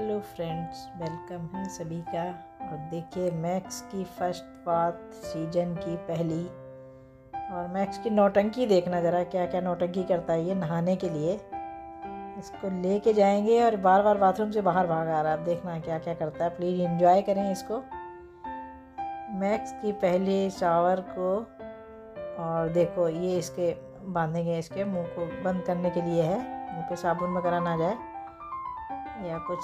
Hello friends, welcome है सभी का। और देखिए, मैक्स की फ़र्स्ट बात सीज़न की पहली। और मैक्स की नौटंकी देखना ज़रा क्या क्या नौटंकी करता है ये नहाने के लिए। इसको ले लेके जाएँगे और बार बार बाथरूम से बाहर भाग आ रहा है। देखना क्या क्या करता है। प्लीज़ इंजॉय करें इसको। मैक्स की पहले शावर को और देखो, ये इसके बांधेंगे, इसके मुँह को बंद करने के लिए है। मुँह पे साबुन वगैरह ना जाए। या कुछ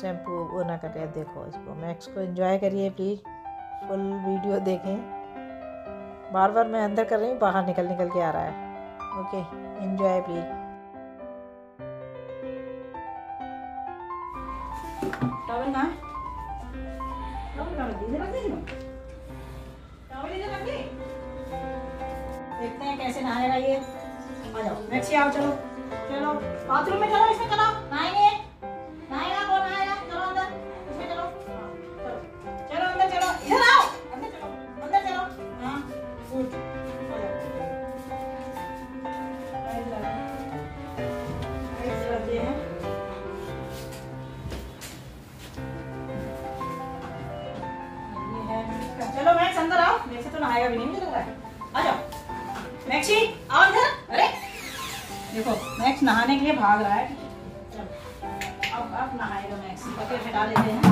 शैम्पू, वो ना करें देखो इसको। मैक्स को एंजॉय करिए प्लीज़ फुल वीडियो देखें। बार बार मैं अंदर कर रही हूँ, बाहर निकल निकल के आ रहा है। ओके एंजॉय प्लीज़ देखते हैं कैसे नहाएगा ये। आ जाओ। मैक्सी आओ, चलो। चलो बाथरूम में चलो, इसमें चलो अंदर आओ मेरे से तो नहाएगा भी नहीं मुझे लग रहा है। आ जाओ। मैक्सी, आओ इधर। अरे, देखो, मैक्स नहाने के लिए भाग रहा है। अब अब नहाएगा मैक्स। बकेट हटा देते हैं।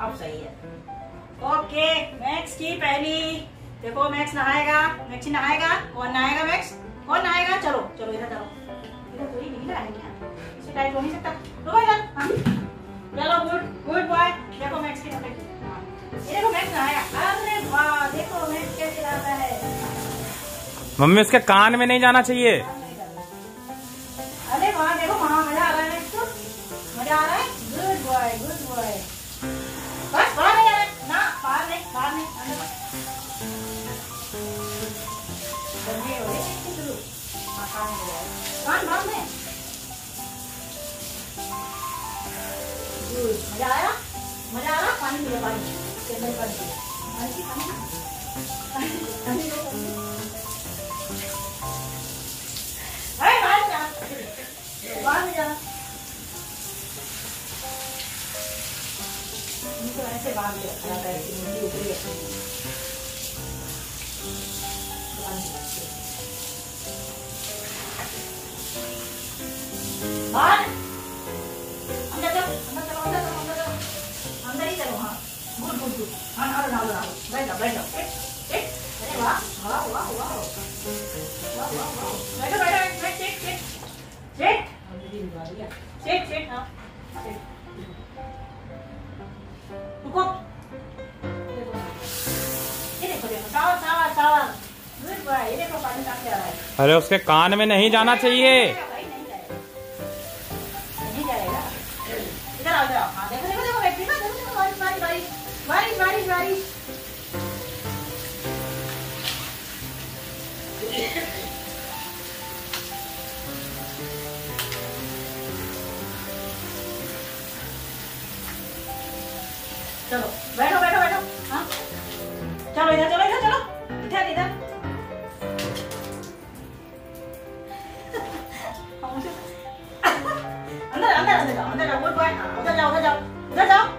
अब सही है ओके मैक्स की पहली। देखो मैक्स नहाएगा मैक्सी कौन नहाएगा चलो चलो, इधर चलो। इधर कोई नहीं है नहीं सकता। रुको इधर चलो गुड गुड बॉय देखो मैक्स की देखो अरे वाह देखो है। मम्मी उसके कान में नहीं जाना चाहिए। अरे वाह देखो वहाँ मज़ा आ रहा है को मज़ा आ रहा है? गुड बॉय गुड बॉय बस बाहर नहीं आ रहा ना बाहर नहीं बाहर नहीं अंदर कान बाहर में गुड मज़ा आया? मज़ा आ रहा? पानी पानी। ऐसे बाँध लिया खड़ा करके मुंडी ऊपरी रखनी है। हाँ बैठ जाओ बैठ जाओ वाह वाह वाह वाह। वाह वाह वाह बैठो बैठो बैठ। Check check check. Check. Check हाँ। रुको। अरे उसके कान में नहीं जाना चाहिए। चलो बैठो बैठो बैठो हाँ चलो इधर चलो इधर चलो इधर इधर अंदर अंदर अंदर जाओ अंदर जाओ गुड बॉय उधर जाओ उधर जाओ उधर जाओ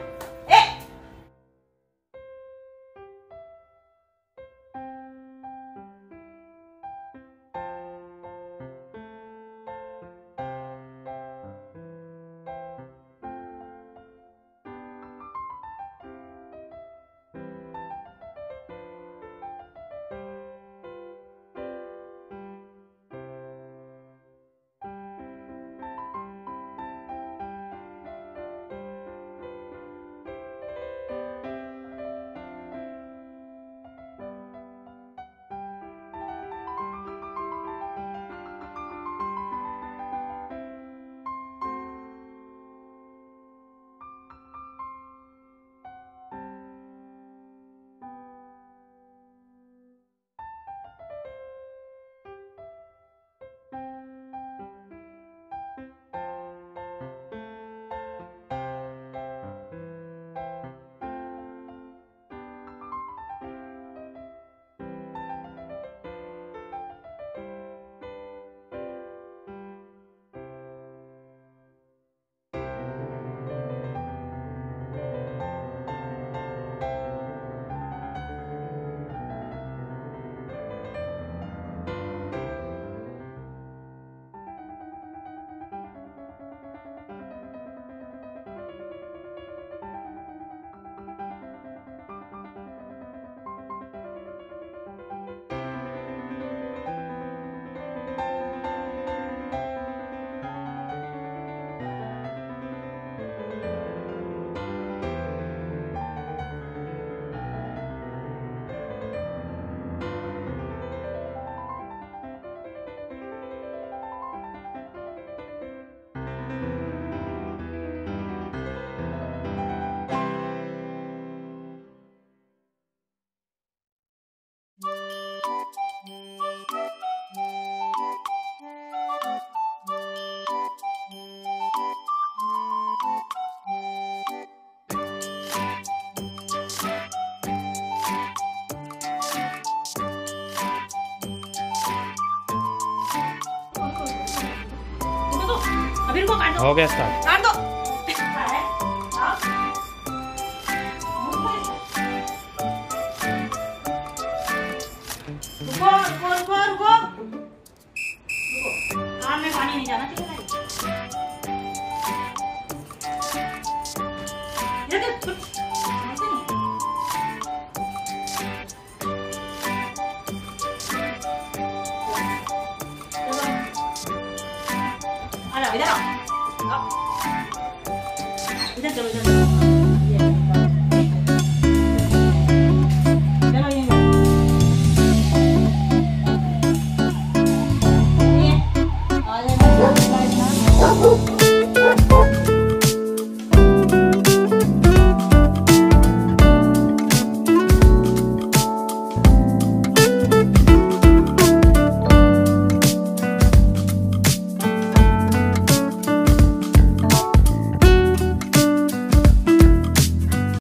हो गया स्टार्ट दो। नहीं